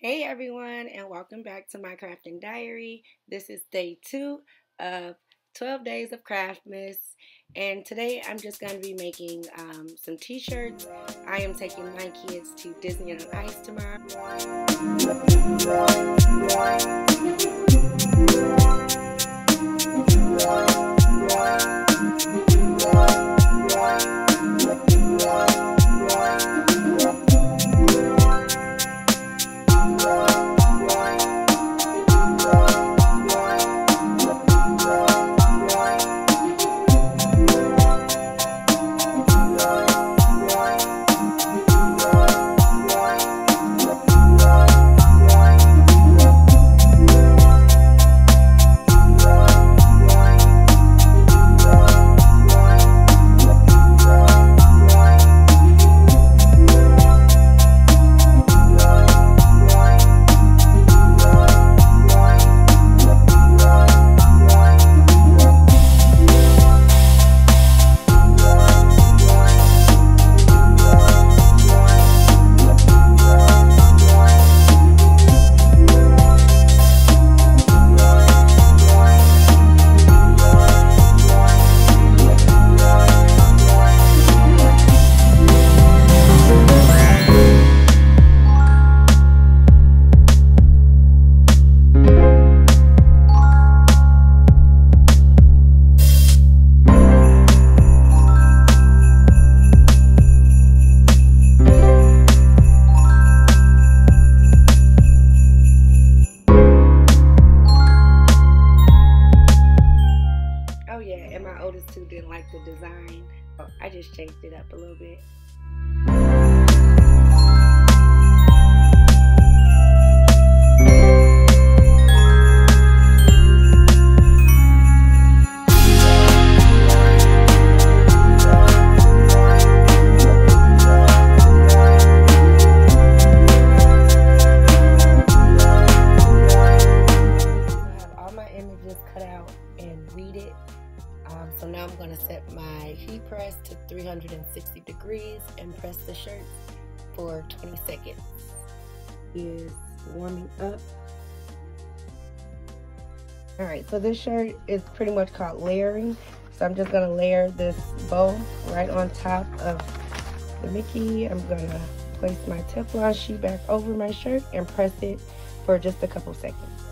Hey everyone, and welcome back to my crafting diary. This is day two of 12 days of Craftmas, and today I'm just going to be making um, some t shirts. I am taking my kids to Disney on Ice tomorrow. Oh, didn't like the design. I just changed it up a little bit. cut out and weeded um, so now I'm going to set my heat press to 360 degrees and press the shirt for 20 seconds. Is warming up. Alright, so this shirt is pretty much called layering. So I'm just going to layer this bow right on top of the Mickey. I'm going to place my Teflon sheet back over my shirt and press it for just a couple seconds.